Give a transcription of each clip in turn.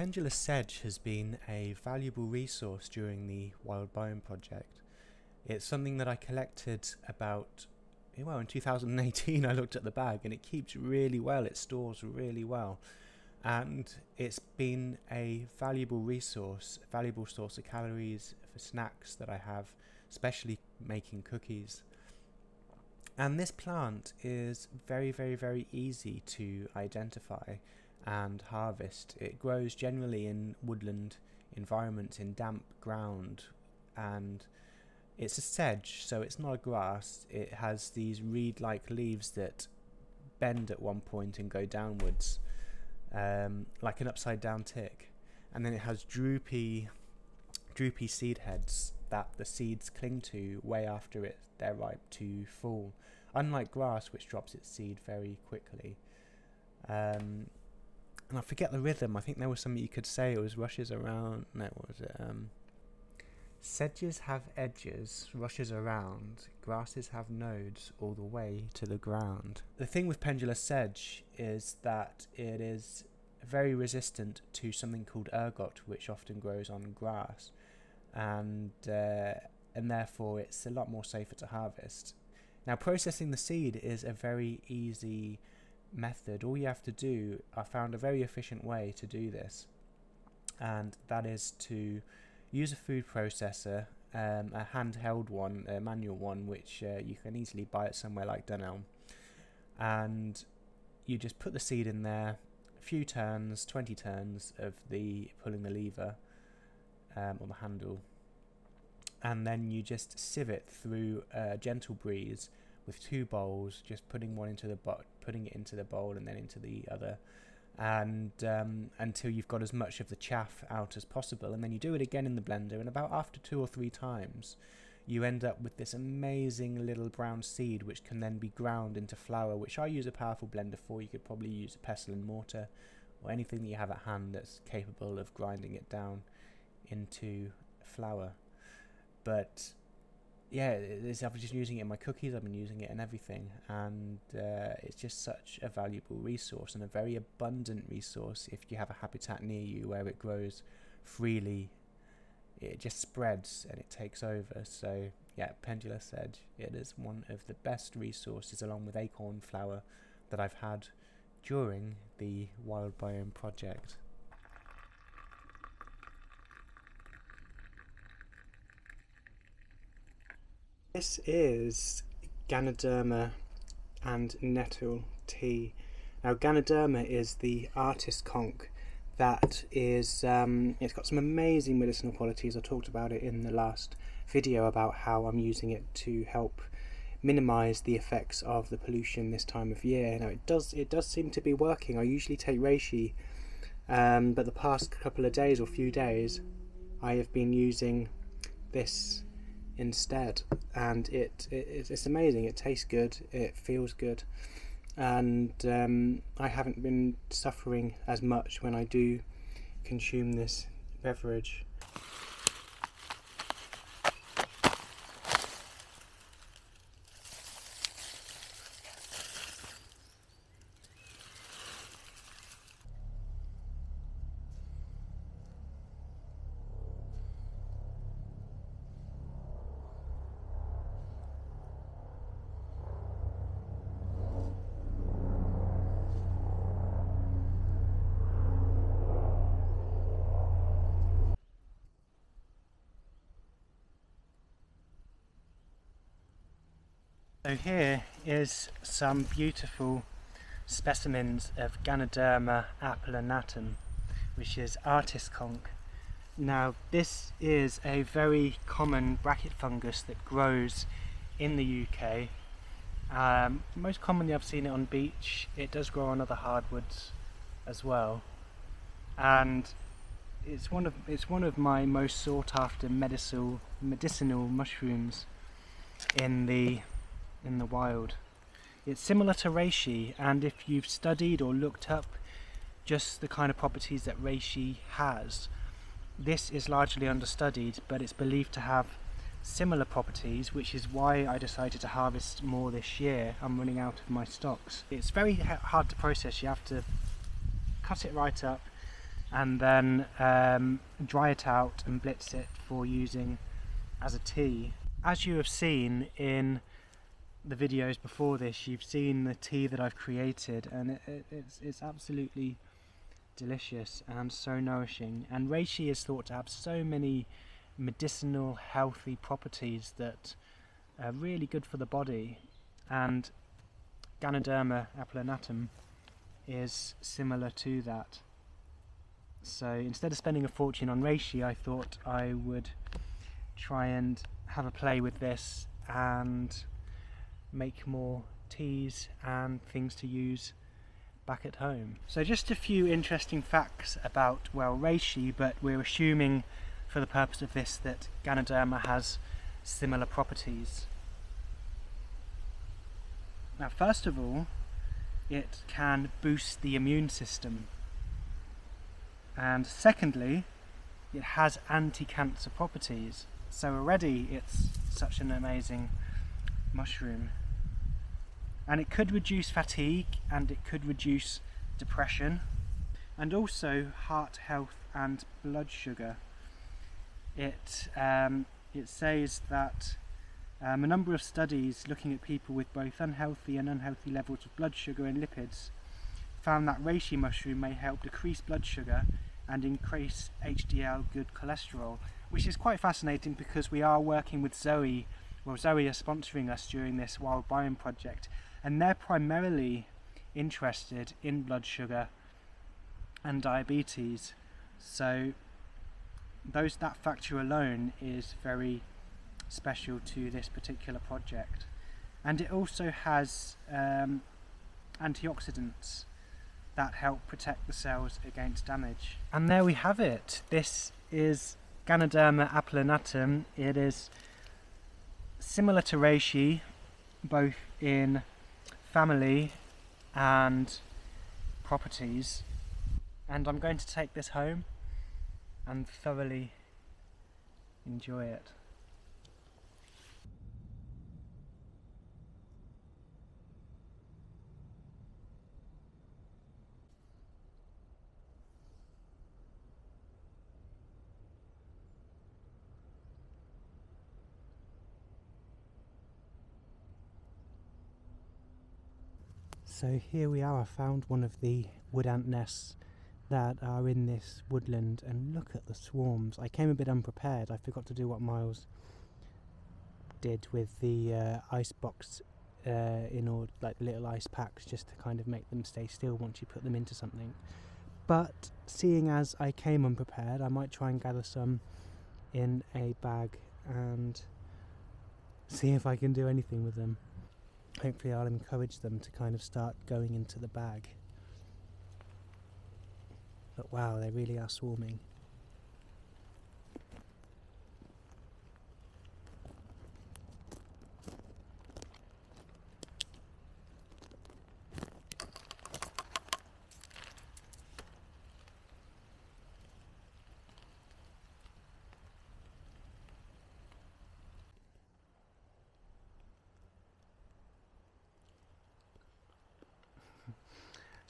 pendulous sedge has been a valuable resource during the Wild Biome project. It's something that I collected about, eh, well, in 2018 I looked at the bag and it keeps really well, it stores really well. And it's been a valuable resource, a valuable source of calories for snacks that I have, especially making cookies. And this plant is very, very, very easy to identify and harvest. It grows generally in woodland environments in damp ground and it's a sedge, so it's not a grass. It has these reed-like leaves that bend at one point and go downwards, um, like an upside-down tick. And then it has droopy, droopy seed heads that the seeds cling to way after it they're ripe to fall. Unlike grass, which drops its seed very quickly. Um, and I forget the rhythm. I think there was something you could say. It was rushes around. No, what was it? Um, sedges have edges, rushes around. Grasses have nodes all the way to the ground. The thing with pendulous sedge is that it is very resistant to something called ergot, which often grows on grass, and uh, and therefore it's a lot more safer to harvest. Now, processing the seed is a very easy method, all you have to do, I found a very efficient way to do this, and that is to use a food processor, um, a handheld one, a manual one, which uh, you can easily buy at somewhere like Dunelm, and you just put the seed in there, a few turns, 20 turns of the pulling the lever um, on the handle, and then you just sieve it through a gentle breeze with two bowls, just putting one into the bo- putting it into the bowl and then into the other, and um, until you've got as much of the chaff out as possible, and then you do it again in the blender, and about after two or three times, you end up with this amazing little brown seed, which can then be ground into flour, which I use a powerful blender for. You could probably use a pestle and mortar, or anything that you have at hand that's capable of grinding it down into flour. But yeah, I've been just using it in my cookies. I've been using it in everything, and uh, it's just such a valuable resource and a very abundant resource. If you have a habitat near you where it grows freely, it just spreads and it takes over. So yeah, pendulous sedge. It is one of the best resources, along with acorn flour, that I've had during the Wild Biome project. This is Ganoderma and nettle tea. Now Ganoderma is the artist conk that is, um, it's got some amazing medicinal qualities. I talked about it in the last video about how I'm using it to help minimize the effects of the pollution this time of year. Now it does it does seem to be working. I usually take reishi, um, but the past couple of days or few days, I have been using this instead and it, it it's amazing. It tastes good. It feels good. And um, I haven't been suffering as much when I do consume this beverage here is some beautiful specimens of Ganoderma applanatum, which is artist conk. Now this is a very common bracket fungus that grows in the UK. Um, most commonly I've seen it on beech, it does grow on other hardwoods as well. And it's one of it's one of my most sought after medicinal medicinal mushrooms in the in the wild. It's similar to reishi and if you've studied or looked up just the kind of properties that reishi has, this is largely understudied but it's believed to have similar properties which is why I decided to harvest more this year. I'm running out of my stocks. It's very hard to process, you have to cut it right up, and then um, dry it out and blitz it for using as a tea. As you have seen in the videos before this, you've seen the tea that I've created, and it, it, it's, it's absolutely delicious and so nourishing. And reishi is thought to have so many medicinal, healthy properties that are really good for the body. And Ganoderma applanatum is similar to that. So instead of spending a fortune on reishi, I thought I would try and have a play with this and make more teas and things to use back at home. So just a few interesting facts about, well, reishi, but we're assuming for the purpose of this that Ganoderma has similar properties. Now first of all, it can boost the immune system. And secondly, it has anti-cancer properties. So already it's such an amazing mushroom. And it could reduce fatigue and it could reduce depression and also heart health and blood sugar. It, um, it says that um, a number of studies looking at people with both unhealthy and unhealthy levels of blood sugar and lipids found that reishi mushroom may help decrease blood sugar and increase HDL good cholesterol, which is quite fascinating because we are working with Zoe, well Zoe is sponsoring us during this Wild Biome project, and they're primarily interested in blood sugar and diabetes. So those that factor alone is very special to this particular project. And it also has um, antioxidants that help protect the cells against damage. And there we have it. This is Ganoderma applanatum. It is similar to reishi, both in family and properties. And I'm going to take this home and thoroughly enjoy it. So here we are, I found one of the wood ant nests that are in this woodland and look at the swarms. I came a bit unprepared, I forgot to do what Miles did with the uh, ice box uh, in order, like the little ice packs just to kind of make them stay still once you put them into something. But seeing as I came unprepared, I might try and gather some in a bag and see if I can do anything with them hopefully I'll encourage them to kind of start going into the bag. But wow, they really are swarming.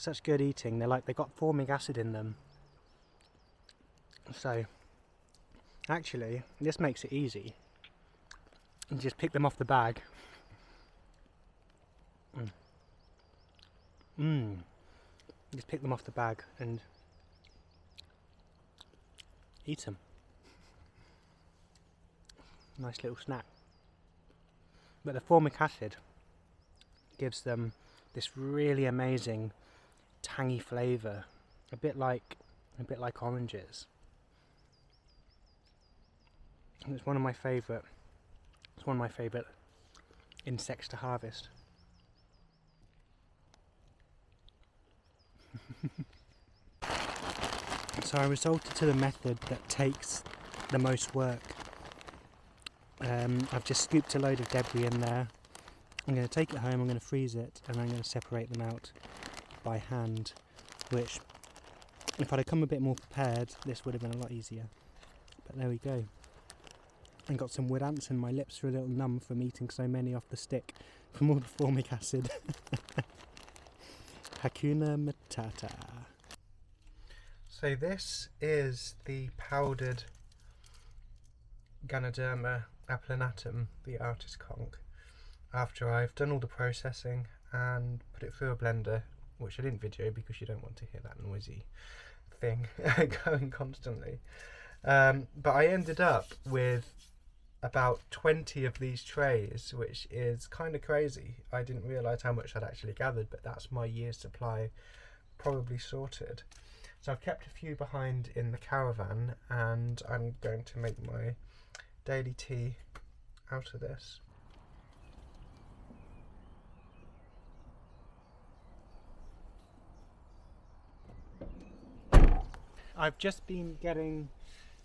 Such good eating. They're like, they've got formic acid in them. So, actually, this makes it easy. You just pick them off the bag. Mmm. Mm. Just pick them off the bag and eat them. Nice little snack. But the formic acid gives them this really amazing tangy flavour, a bit like a bit like oranges. And it's one of my favourite. It's one of my favourite insects to harvest. so I resorted to the method that takes the most work. Um, I've just scooped a load of debris in there. I'm going to take it home, I'm going to freeze it, and I'm going to separate them out by hand, which if I'd have come a bit more prepared, this would have been a lot easier. But there we go. And got some wood ants and my lips are a little numb from eating so many off the stick from all the formic acid. Hakuna Matata. So this is the powdered Ganoderma applanatum, the artist conk, after I've done all the processing and put it through a blender, which I didn't video because you don't want to hear that noisy thing going constantly. Um, but I ended up with about 20 of these trays, which is kind of crazy. I didn't realise how much I'd actually gathered, but that's my year's supply probably sorted. So I've kept a few behind in the caravan and I'm going to make my daily tea out of this. I've just been getting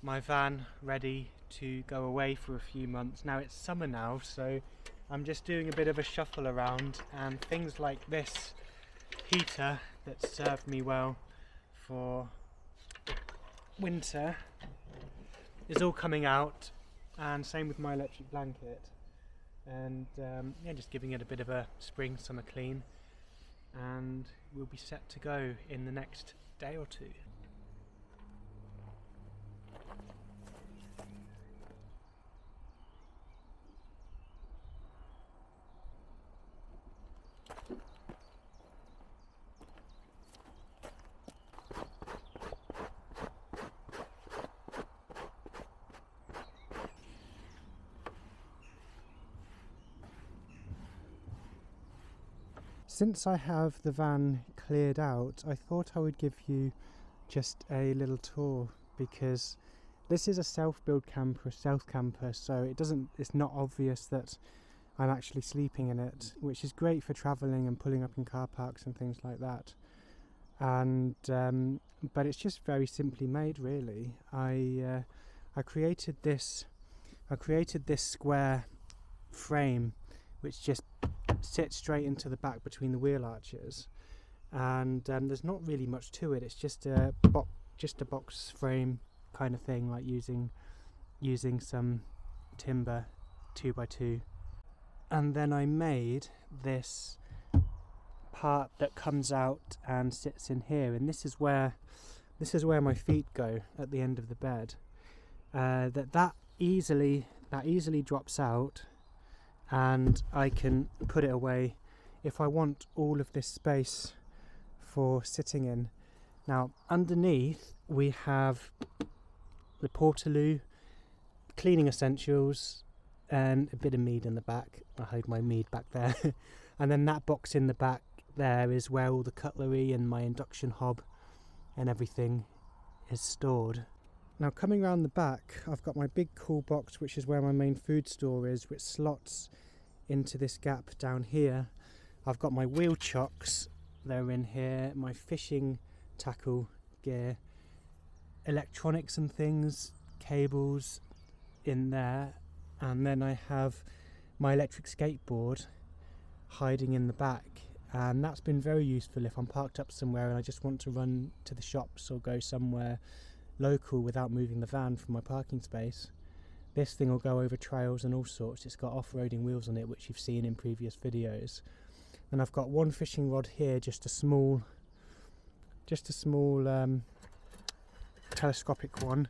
my van ready to go away for a few months. Now it's summer now, so I'm just doing a bit of a shuffle around and things like this heater that served me well for winter is all coming out and same with my electric blanket and um, yeah just giving it a bit of a spring summer clean and we'll be set to go in the next day or two. Since I have the van cleared out, I thought I would give you just a little tour because this is a self-build camper, stealth camper, so it doesn't it's not obvious that I'm actually sleeping in it, which is great for travelling and pulling up in car parks and things like that. And um, but it's just very simply made, really. I uh, I created this I created this square frame, which just sit straight into the back between the wheel arches and um, there's not really much to it. It's just a box just a box frame kind of thing like using using some timber two by two. And then I made this part that comes out and sits in here and this is where this is where my feet go at the end of the bed. Uh, that that easily that easily drops out and I can put it away if I want all of this space for sitting in. Now underneath we have the Portaloo, cleaning essentials and a bit of mead in the back. I hide my mead back there. and then that box in the back there is where all the cutlery and my induction hob and everything is stored. Now coming around the back I've got my big cool box which is where my main food store is which slots into this gap down here. I've got my wheel chocks, they're in here, my fishing tackle gear, electronics and things, cables in there. And then I have my electric skateboard hiding in the back. And that's been very useful if I'm parked up somewhere and I just want to run to the shops or go somewhere local without moving the van from my parking space. This thing will go over trails and all sorts. It's got off-roading wheels on it, which you've seen in previous videos. And I've got one fishing rod here, just a small, just a small um, telescopic one.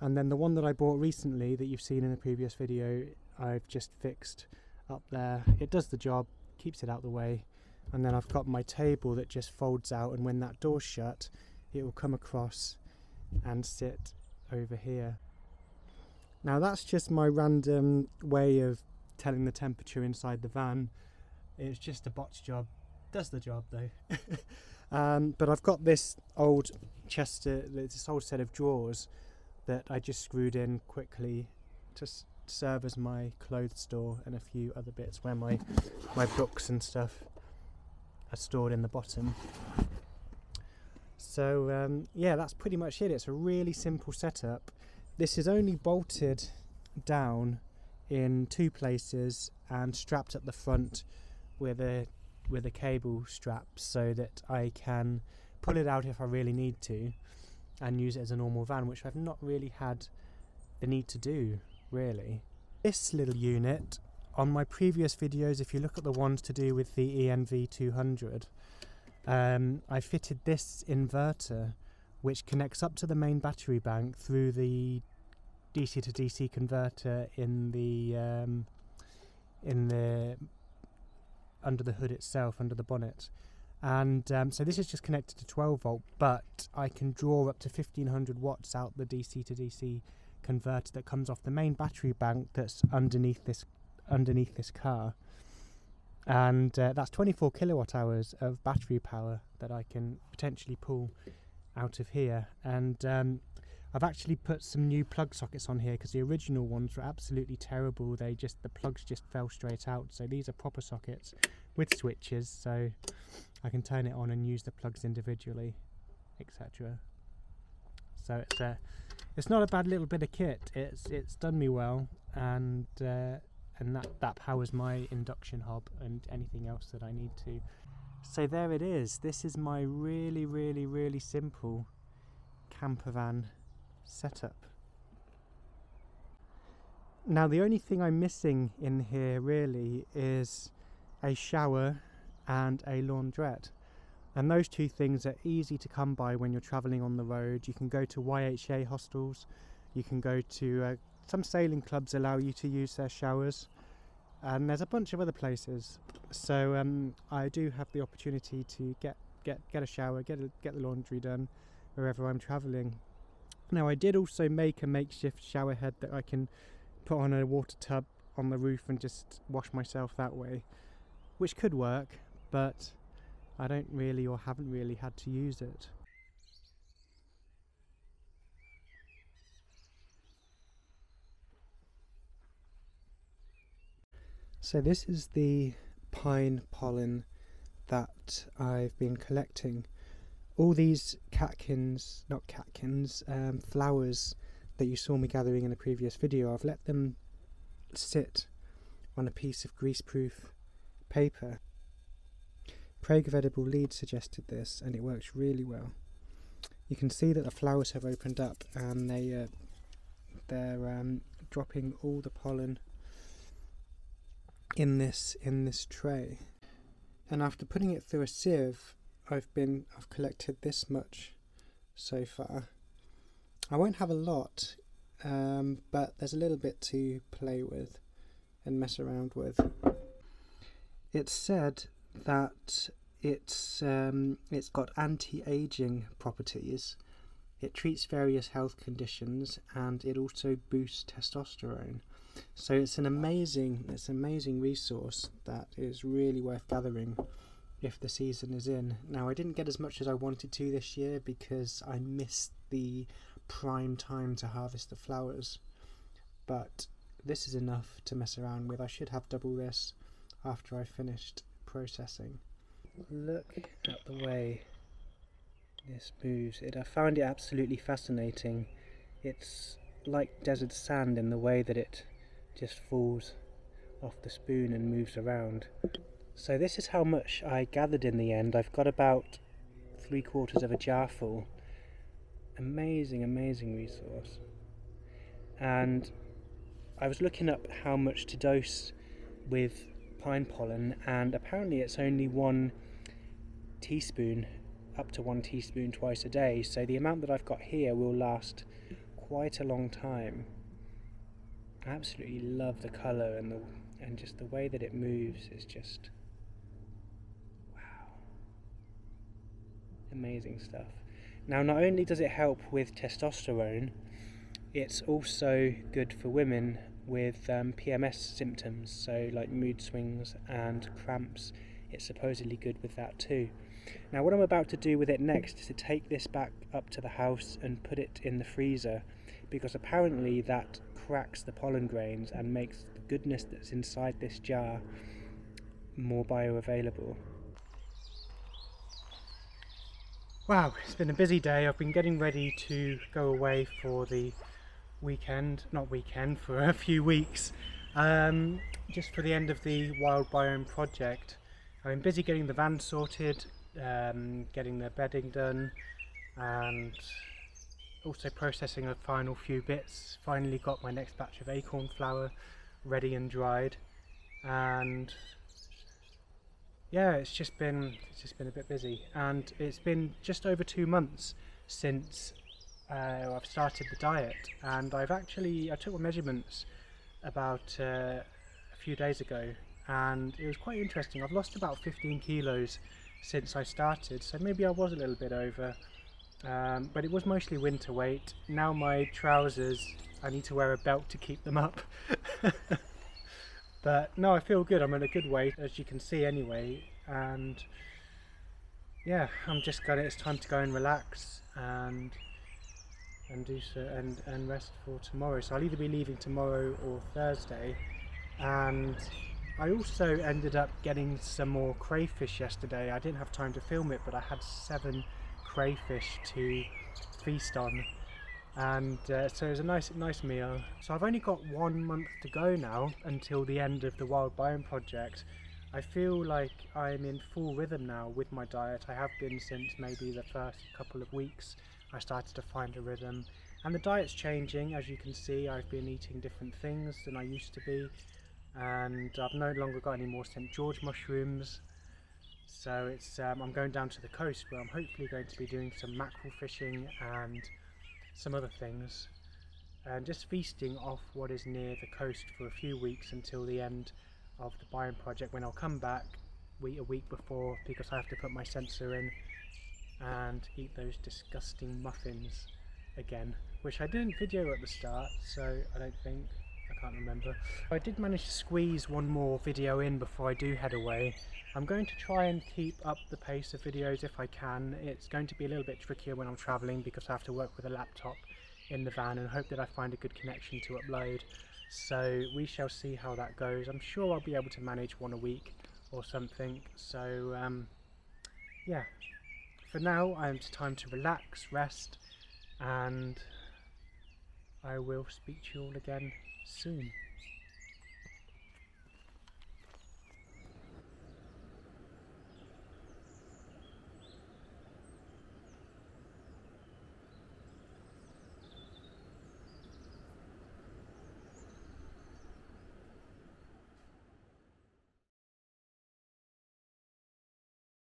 And then the one that I bought recently that you've seen in the previous video, I've just fixed up there. It does the job, keeps it out the way. And then I've got my table that just folds out and when that door's shut, it will come across and sit over here. Now that's just my random way of telling the temperature inside the van. It's just a botch job. Does the job though. um, but I've got this old Chester, this old set of drawers that I just screwed in quickly to serve as my clothes store and a few other bits where my my books and stuff are stored in the bottom. So um, yeah, that's pretty much it. It's a really simple setup. This is only bolted down in two places and strapped at the front with a with a cable strap so that I can pull it out if I really need to and use it as a normal van which I've not really had the need to do really. This little unit on my previous videos if you look at the ones to do with the ENV 200 um, I fitted this inverter which connects up to the main battery bank through the DC to DC converter in the um, in the under the hood itself, under the bonnet. And um, so this is just connected to 12 volt, but I can draw up to 1500 watts out the DC to DC converter that comes off the main battery bank that's underneath this underneath this car. And uh, that's 24 kilowatt hours of battery power that I can potentially pull out of here. And um, I've actually put some new plug sockets on here because the original ones were absolutely terrible. They just the plugs just fell straight out. So these are proper sockets with switches, so I can turn it on and use the plugs individually, etc. So it's a it's not a bad little bit of kit. It's it's done me well, and uh, and that that powers my induction hob and anything else that I need to. So there it is. This is my really really really simple camper van setup. Now the only thing I'm missing in here really is a shower and a laundrette. And those two things are easy to come by when you're travelling on the road. You can go to YHA hostels, you can go to uh, some sailing clubs allow you to use their showers, and there's a bunch of other places. So um, I do have the opportunity to get get get a shower, get a, get the laundry done wherever I'm travelling. Now I did also make a makeshift shower head that I can put on a water tub on the roof and just wash myself that way, which could work, but I don't really or haven't really had to use it. So this is the pine pollen that I've been collecting all these catkins, not catkins, um, flowers that you saw me gathering in a previous video, I've let them sit on a piece of greaseproof paper. Prague of Edible Lead suggested this and it works really well. You can see that the flowers have opened up and they, uh, they're um, dropping all the pollen in this in this tray. And after putting it through a sieve, I've been I've collected this much so far. I won't have a lot, um, but there's a little bit to play with and mess around with. It's said that it's um, it's got anti-aging properties. It treats various health conditions and it also boosts testosterone. So it's an amazing it's an amazing resource that is really worth gathering if the season is in. Now, I didn't get as much as I wanted to this year because I missed the prime time to harvest the flowers, but this is enough to mess around with. I should have double this after I finished processing. Look at the way this moves. It, I found it absolutely fascinating. It's like desert sand in the way that it just falls off the spoon and moves around. So this is how much I gathered in the end. I've got about three quarters of a jar full. Amazing, amazing resource. And I was looking up how much to dose with pine pollen, and apparently it's only one teaspoon, up to one teaspoon twice a day. So the amount that I've got here will last quite a long time. I absolutely love the colour and the and just the way that it moves is just wow. amazing stuff. Now, not only does it help with testosterone, it's also good for women with um, PMS symptoms, so like mood swings and cramps. It's supposedly good with that too. Now, what I'm about to do with it next is to take this back up to the house and put it in the freezer because apparently that cracks the pollen grains and makes the goodness that's inside this jar more bioavailable. Wow, it's been a busy day. I've been getting ready to go away for the weekend, not weekend, for a few weeks, um, just for the end of the Wild Biome project. I've been busy getting the van sorted, um, getting the bedding done, and also processing a final few bits. Finally got my next batch of acorn flour ready and dried, and yeah, it's just been it's just been a bit busy, and it's been just over two months since uh, I've started the diet, and I've actually I took my measurements about uh, a few days ago, and it was quite interesting. I've lost about 15 kilos since I started, so maybe I was a little bit over, um, but it was mostly winter weight. Now my trousers, I need to wear a belt to keep them up. but no, I feel good. I'm in a good weight, as you can see anyway, and yeah, I'm just gonna. It's time to go and relax and and do so and and rest for tomorrow. So I'll either be leaving tomorrow or Thursday, and I also ended up getting some more crayfish yesterday. I didn't have time to film it, but I had seven crayfish to feast on, and uh, so it was a nice nice meal. So I've only got one month to go now until the end of the Wild Biome project. I feel like I'm in full rhythm now with my diet. I have been since maybe the first couple of weeks. I started to find a rhythm. And the diet's changing, as you can see. I've been eating different things than I used to be. And I've no longer got any more St. George mushrooms. So it's um, I'm going down to the coast where I'm hopefully going to be doing some mackerel fishing and some other things. And just feasting off what is near the coast for a few weeks until the end of the biome project when I'll come back week a week before because I have to put my sensor in and eat those disgusting muffins again which I didn't video at the start so I don't think can't remember. I did manage to squeeze one more video in before I do head away. I'm going to try and keep up the pace of videos if I can. It's going to be a little bit trickier when I'm travelling because I have to work with a laptop in the van and hope that I find a good connection to upload. So we shall see how that goes. I'm sure I'll be able to manage one a week or something. So um, yeah, for now it's time to relax, rest, and I will speak to you all again soon.